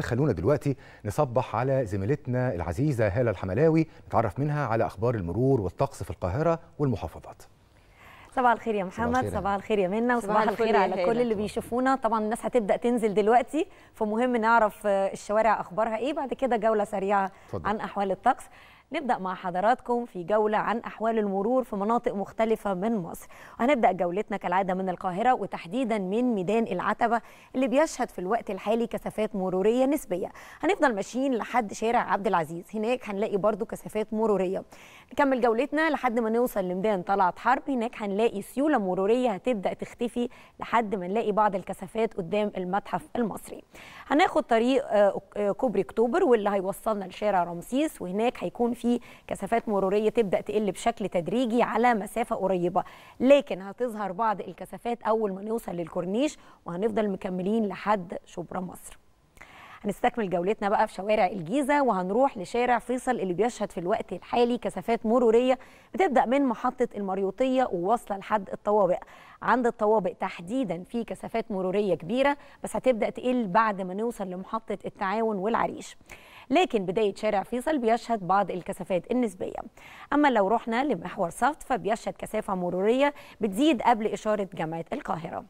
خلونا دلوقتي نصبح على زميلتنا العزيزة هالة الحملاوي نتعرف منها على أخبار المرور والطقس في القاهرة والمحافظات. صباح الخير يا محمد صباح الخير. يا منى صباح وصباح الخير على. كل اللي بيشوفونا. طبعا الناس هتبدأ تنزل دلوقتي فمهم نعرف آه، الشوارع أخبارها إيه. بعد كده جولة سريعة اتفضل. عن أحوال الطقس. نبدأ مع حضراتكم في جولة عن أحوال المرور في مناطق مختلفة من مصر. وهنبدا جولتنا كالعادة من القاهرة وتحديدا من ميدان العتبة اللي بيشهد في الوقت الحالي كثافات مرورية نسبية. هنفضل ماشيين لحد شارع عبد العزيز. هناك هنلاقي برضو كثافات مرورية. نكمل جولتنا لحد ما نوصل لميدان طلعت حرب. هناك هنلاقي سيولة مرورية هتبدأ تختفي لحد ما نلاقي بعض الكثافات قدام المتحف المصري. هناخد طريق آه، آه، كوبري أكتوبر واللي هيوصلنا لشارع رمسيس. وهناك هيكون كثافات مرورية تبدأ تقل بشكل تدريجي على مسافة قريبة. لكن هتظهر بعض الكثافات أول ما نوصل للكورنيش وهنفضل مكملين لحد شبرا مصر. هنستكمل جولتنا بقى في شوارع الجيزة وهنروح لشارع فيصل اللي بيشهد في الوقت الحالي كثافات مرورية بتبدأ من محطة المريوطية وواصلة لحد الطوابق. عند الطوابق تحديدا في كثافات مرورية كبيرة بس هتبدأ تقل بعد ما نوصل لمحطة التعاون والعريش. لكن بداية شارع فيصل بيشهد بعض الكثافات النسبية. أما لو رحنا لمحور صفت فبيشهد كثافة مرورية بتزيد قبل إشارة جامعة القاهرة.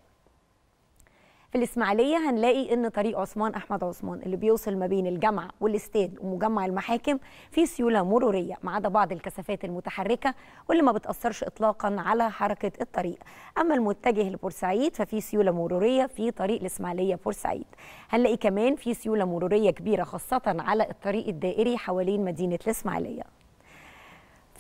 في الإسماعيلية هنلاقي إن طريق عثمان أحمد عثمان اللي بيوصل ما بين الجامعة والاستاد ومجمع المحاكم في سيولة مرورية ما عدا بعض الكثافات المتحركة واللي ما بتأثرش إطلاقا على حركة الطريق. أما المتجه لبورسعيد ففي سيولة مرورية في طريق الإسماعيلية بورسعيد. هنلاقي كمان في سيولة مرورية كبيرة خاصة على الطريق الدائري حوالين مدينة الإسماعيلية.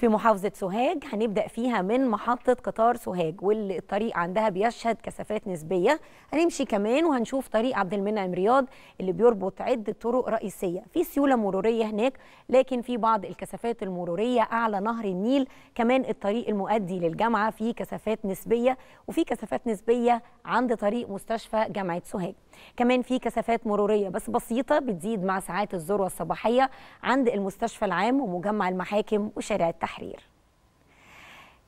في محافظة سوهاج هنبدأ فيها من محطة قطار سوهاج واللي الطريق عندها بيشهد كثافات نسبية. هنمشي كمان وهنشوف طريق عبد المنعم رياض اللي بيربط عدة طرق رئيسية. في سيولة مرورية هناك لكن في بعض الكثافات المرورية أعلى نهر النيل. كمان الطريق المؤدي للجامعة فيه كثافات نسبية وفي كثافات نسبية عند طريق مستشفى جامعة سوهاج. كمان في كثافات مرورية بس بسيطة بتزيد مع ساعات الذروة الصباحية عند المستشفى العام ومجمع المحاكم وشارع التحرير. التحرير.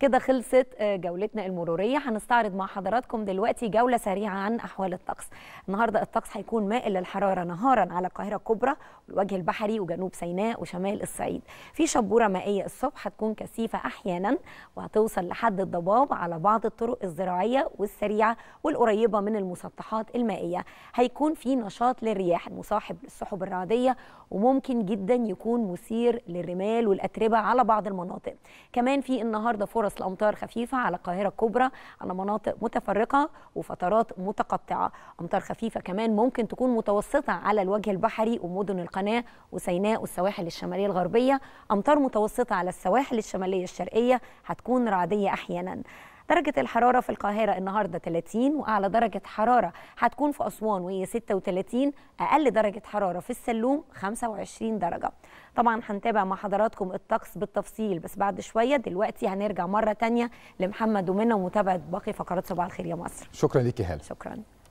كده خلصت آه، جولتنا المرورية. هنستعرض مع حضراتكم دلوقتي جولة سريعة عن أحوال الطقس. النهاردة الطقس هيكون مائل للحرارة نهارا على القاهرة الكبرى والوجه البحري وجنوب سيناء وشمال الصعيد. في شبورة مائية الصبح هتكون كثيفة أحيانا وهتوصل لحد الضباب على بعض الطرق الزراعية والسريعة والقريبة من المسطحات المائية. هيكون في نشاط للرياح المصاحب للسحب الرعدية وممكن جدا يكون مثير للرمال والأتربة على بعض المناطق. كمان في النهارده فرص لأمطار خفيفة على القاهرة الكبرى على مناطق متفرقة وفترات متقطعة. أمطار خفيفة كمان ممكن تكون متوسطة على الوجه البحري ومدن القناة وسيناء والسواحل الشمالية الغربية. أمطار متوسطة على السواحل الشمالية الشرقية هتكون رعدية أحيانا. درجة الحرارة في القاهرة النهاردة 30 وأعلى درجة حرارة هتكون في أسوان وهي 36 أقل درجة حرارة في السلوم 25 درجة. طبعا هنتابع مع حضراتكم الطقس بالتفصيل بس بعد شوية دلوقتي هنرجع مرة تانية لمحمد ومنى ومتابعة باقي فقرات صباح الخير يا مصر. شكرا ليك يا هالة. شكرا.